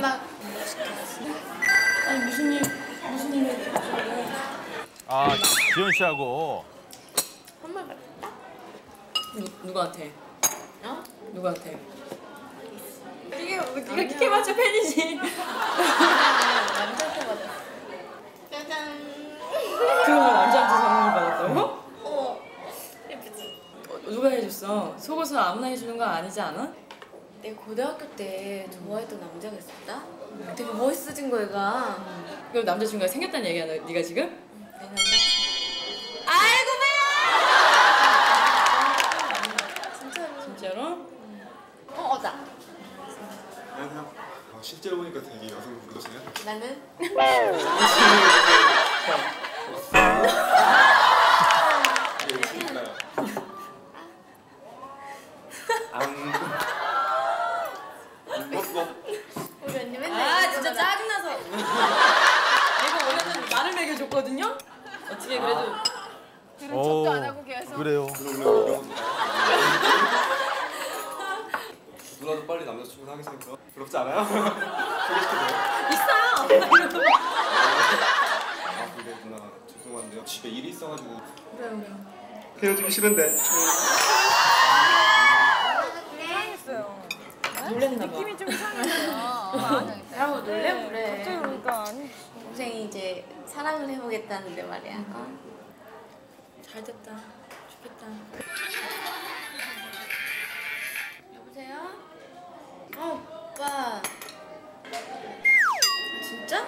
막 아니 무슨 일 무슨 갑자기 아 지현 씨하고 받았다? 누, 누구한테? 어? 누구한테? 이게 네가 키케 맞춰 팬이지. 남자한테 받았어. 짜잔. 그런 거 남자한테 선물 받았다고? 어. 예쁘지? 어, 누가 해줬어? 속옷은 아무나 해주는 거 아니지 않아? 내 고등학교 때 좋아했던 남자가 있었다? 되게 멋있어진 거 얘가. 그럼 남자친구가 생겼다는 얘기야 너, 네가 지금? 내 남자친구. 아이고 매야! 진짜로. 진짜로? 어, 어다. 안녕하세요. 어, 실제로 보니까 되게 여성 분이세요? 나는 네, 진짜요. 안. 먹고. 우리 언니 맨날 아 진짜 이러잖아. 짜증나서. 얘가 원래는 나를 먹여줬거든요. 어떻게 그래도 오, 안 하고 계속. 그래요. 누나도 빨리 남자친구 사귀세요. 부럽지 않아요? 소개시켜줘요. 있어요. 아 근데 누나 죄송한데요. 집에 일이 있어가지고 그래 그래. 헤어지기 싫은데. 놀랬나 봐. 야고 놀래 그래. 그러니까 동생이 이제 사랑을 해보겠다는데 말이야. 어? 잘 됐다. 좋겠다. 여보세요? 어 오빠. 아, 진짜?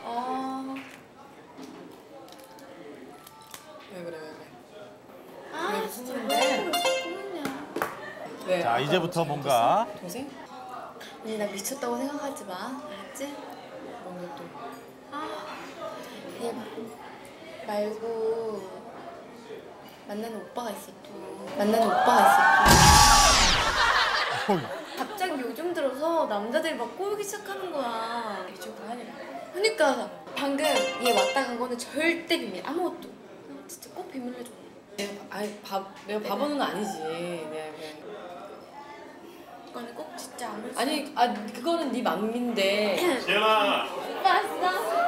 어. 왜 그래 왜 그래. 아왜 진짜 무슨 왜? 일인데? 고민이야. 왜? 자 아까 이제부터 뭔가? 동생? 언니 나 미쳤다고 생각하지 마. 알았지? 뭔가 또. 아, 얘 말고 만나는 오빠가 있어 또. 만나는 오빠가 또. 갑자기 요즘 들어서 남자들이 막 꼬이기 시작하는 거야. 이쪽도 하니라. 그러니까 방금 얘 왔다 간 거는 절대 비밀 아무것도. 진짜 꼭 비밀로 줘. 내가 아니 바 내가 바보는 아니지. 내가 그냥. 이거는 꼭 진짜. 수 아니 아 그거는 네 맘인데. 지현아 오빠 왔어.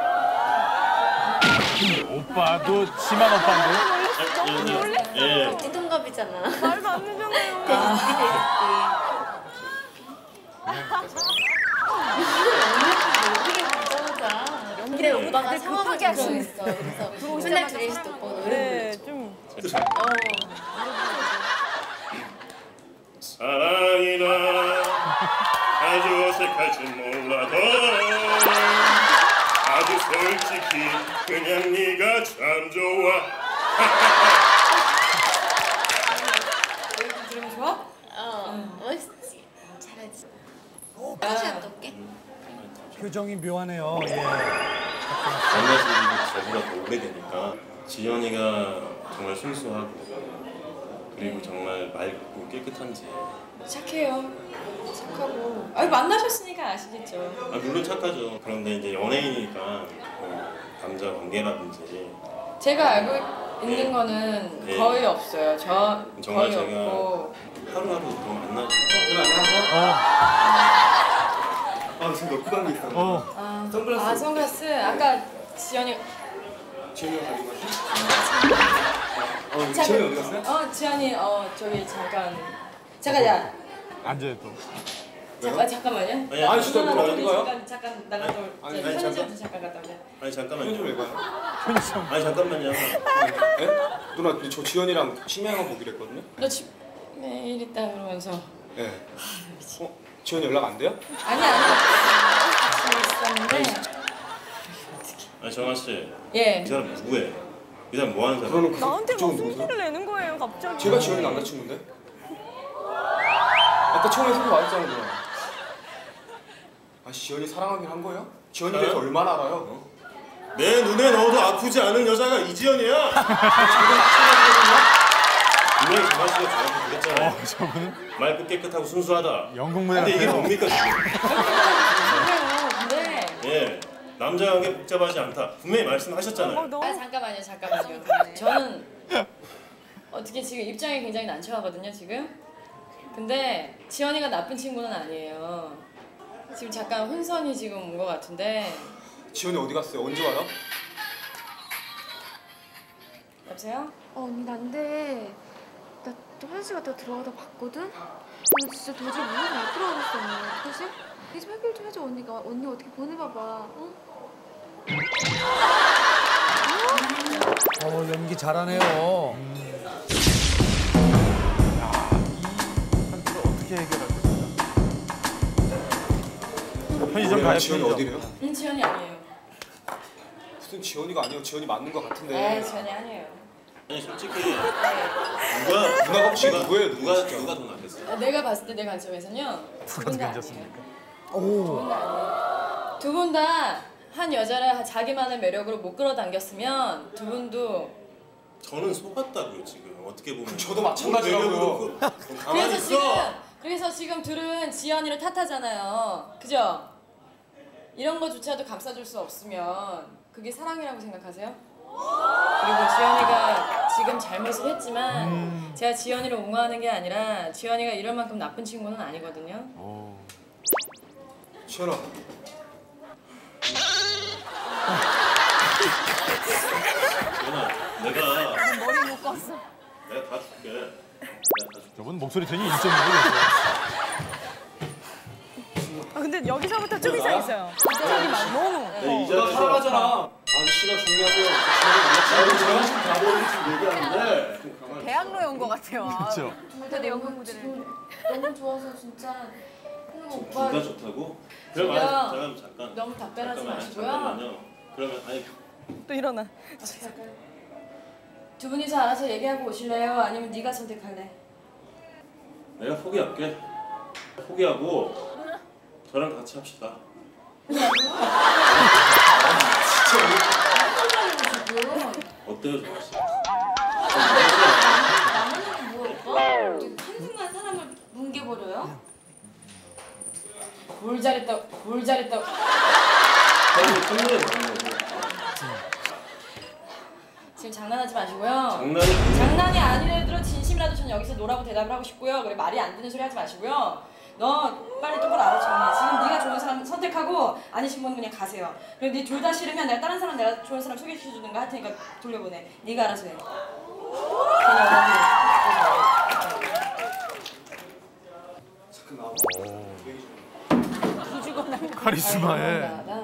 오빠도 심한 오빠인데 예. 띠동갑이잖아. 말도 안 되잖아요. 근데 오빠가 상황을 알고 있어. 그래서 맨날 둘이서 또 오빠 노래 네. 좀 어. 사랑이나 아주 어색할진 몰라도 아주 솔직히 그냥 네가 들으면 좋아? 어. 멋있지. 잘하지. 다시 갔다 올게. 표정이 묘하네요. 예. 만나신 지 저보다 더 오래되니까 지연이가 정말 순수하고 그리고 정말 맑고 깨끗한지 착해요. 착하고. 아 만나셨으니까 아시겠죠. 아 물론 착하죠 그런데 이제 연예인이니까 뭐 남자 관계라든지 제가 알고 있는 거는 네. 거의 없어요. 저 정말 거의 제가 없고. 하루하루 더 안녕하세요. 어, 아 지금 넣고 간게 있어. 어. 아, 선글라스. 아 선글라스. 아까 지연이 지현이 가지고 왔어? 어 지현이 어디 갔어요? 어 지연이 어 저기 잠깐 잠깐 야 앉아요 또 잠깐 잠깐만요. 아니, 아니, 진짜 뭐 어디 가요? 잠깐 잠깐 아니, 이제 아니, 편의점 잠깐. 잠깐 갔다 오자. 아니 잠깐만요 편의점 왜 가요? 아니 잠깐만요 예? 누나 저 지현이랑 심야영화 보기로 했거든요. 너 집 매일 있다 그러면서 예. 어? 지현이 연락 안 돼요? 아니 아니 같이 있었는데 아니 정아 씨이 예 사람 누구예요? 이 사람 뭐 하는 사람? 그, 나한테 누구세요? 티를 내는 거예요, 갑자기? 제가 지현이 남자친구인데? 아까 처음에 소개 말했잖아 누나. 아 지현이 사랑하긴 한 거예요? 지현이 대해서 네? 얼마나 알아요? 내 눈에 넣어도 아프지 않은 여자가 이지연이야. 분명히 정아 씨가 저한테 그랬잖아요. 어, 저분은 맑고 깨끗하고 순수하다. 영국 무대 근데 이게 뭡니까 근데 예, 남자 관계 복잡하지 않다. 분명히 어, 말씀하셨잖아요. 너무 아 잠깐만요 잠깐만요 저는 어떻게 지금 입장이 굉장히 난처하거든요 지금 근데 지연이가 나쁜 친구는 아니에요 지금 잠깐 혼선이 지금 온 것 같은데 지연이 어디 갔어요? 언제 와요? 여보세요? 어 언니 난데 나또 화장실 갔다 들어가다 봤거든? 나 진짜 도저히 물을 못 들어가겠어 언니 어떡하지? 이게 좀 해결 좀 해줘 언니가 언니 어떻게 보내봐봐 응? 어, 연기 잘하네요. 한 편의점 가요. 편의점. 어디래요? 응 지연이 아니에요. 무슨 지연이가 아니에요. 지연이 맞는 것 같은데. 네 지연이 아니에요. 아니 솔직히 누가 누나가 혹시 누가 누구예요, 누구 누가 진짜? 누가 더 낫겠어? 내가 봤을 때 내 관점에서는요 두분다 아니에요. 오. 두분 다 한 여자를 자기만의 매력으로 못 끌어당겼으면 두 분도 저는 속았다고요 지금 어떻게 보면 저도 마찬가지라고요. 그- 어, 그래서 지금. 그래서 지금 둘은 지연이를 탓하잖아요. 그죠? 이런 거조차도 감싸줄 수 없으면 그게 사랑이라고 생각하세요? 그리고 지연이가 지금 잘못을 했지만 제가 지연이를 옹호하는 게 아니라 지연이가 이럴 만큼 나쁜 친구는 아니거든요. 오. 지연아. 지연아 내가 머리 묶었어. 내가 다 줄게. 내가 다 줄게. 저분 목소리 톤이 1.6이겠어요. 아 근데 여기서부터 좀 이상했어요. 갑자기 막 너무. 이자에서 사랑하잖아. 아저씨가 중요하세요. 지연이 지연이 지금 가보는 지금 얘기하는데. 대학로에 온 것 같아요. 그렇죠. 근데 연극 무대를 너무 좋아서 진짜 오빠 둘다 좋다고? 그럼. 아니 잠깐 잠깐. 너무 답변하지 마시고요. 잠깐만요. 그러면 아니 또 일어나. 두 분이서 알아서 얘기하고 오실래요? 아니면 네가 선택할래? 내가 포기할게. 포기하고 저랑 같이 합시다. 어때요, 정아 씨? 나만은 뭐 오빠? 한순간 사람을 뭉개버려요? 뭘 잘했다, 뭘 잘했다. 지금 장난하지 마시고요. 장난이 장난이 아니래도 진심이라도 전 여기서 노라고 대답을 하고 싶고요. 그래 말이 안 되는 소리 하지 마시고요. 너 빨리 똑바로 알아 정해. 지금 네가 좋은 사람 선택하고 아니신 분 그냥 가세요. 그리고 네 둘 다 싫으면 내가 다른 사람 내가 좋은 사람 소개시켜 주든가 할 테니까 돌려보내. 네가 알아서 해. 잠깐 나와. 카리스마에. 나다.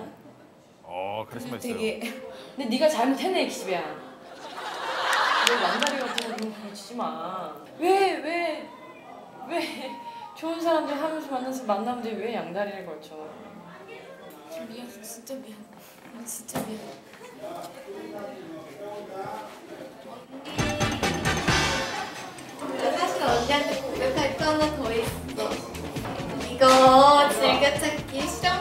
어, 카리스마 있어요. 되게. 근데 네가 잘못했네 기집애야. 왜 양다리 같은 거 그런 거 가르치지 마. 왜 왜, 왜 좋은 사람들 하면서 만나서 만나는데 왜 양다리를 걸쳐? 미안 진짜 미안. 진짜 미안. 근데 사실 언니한테 고백할 거 하나 더 있어? 이거 즐겨찾기 카메라